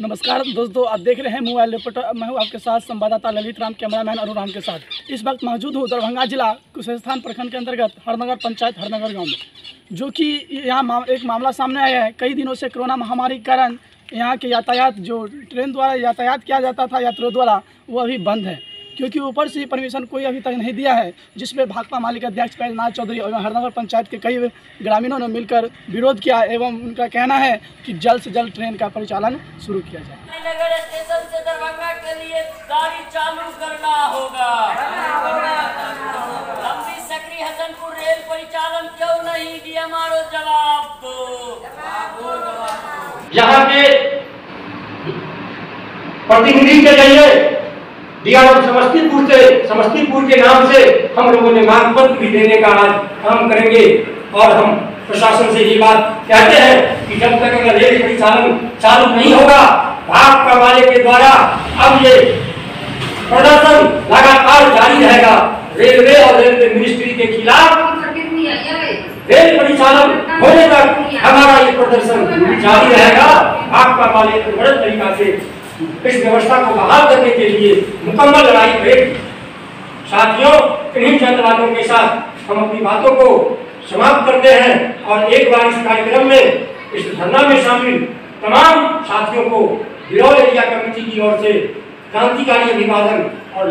नमस्कार दोस्तों आप देख रहे हैं मोबाइल रिपोर्टर। मैं हूँ आपके साथ संवाददाता ललित राम कैमरामैन अरुण राम के साथ। इस वक्त मौजूद हूँ दरभंगा जिला कुशस्थान प्रखंड के अंतर्गत हरनगर पंचायत हरनगर गाँव में। जो कि यहाँ मा, एक मामला सामने आया है। कई दिनों से कोरोना महामारी के कारण यहाँ के यातायात जो ट्रेन द्वारा यातायात किया जाता था यात्रियों द्वारा वो अभी बंद है। क्योंकि ऊपर से परमिशन कोई अभी तक नहीं दिया है जिसमें भाकपा मालिक अध्यक्ष बैजनाथ चौधरी और हरनगर पंचायत के कई ग्रामीणों ने मिलकर विरोध किया एवं उनका कहना है कि जल्द से जल्द ट्रेन का परिचालन शुरू किया जाए। नगर स्टेशन से दरभंगा के लिए गाड़ी चालू करना होगा। लंबी सकरी हसनपुर रेल परिचालन क्यों नहीं दिया हमारो जवाब दो। यहाँ के प्रतिनिधि के ज़रिए डीआरएम समस्तीपुर से, समस्तीपुर के नाम से हम लोगों ने मांग पत्र भी देने का आज काम करेंगे और हम प्रशासन से ये बात कहते हैं कि जब तक अगर रेल परिचालन चालू नहीं होगा, भाग वाले के द्वारा अब ये प्रदर्शन लगातार जारी रहेगा। रेलवे और रेलवे मिनिस्ट्री के खिलाफ रेल परिचालन होने तक हमारा ये प्रदर्शन जारी रहेगा। भाकपा वाले बड़े तरीका से इस व्यवस्था को बहाल करने के लिए मुकम्मल लड़ाई करेगी साथियों, इन्हीं चंद बातों के साथ हम अपनी बातों को समाप्त करते हैं और एक बार इस कार्यक्रम में, इस धरना में शामिल तमाम साथियों को बिरौल एरिया कमेटी की ओर से क्रांतिकारी अभिवादन और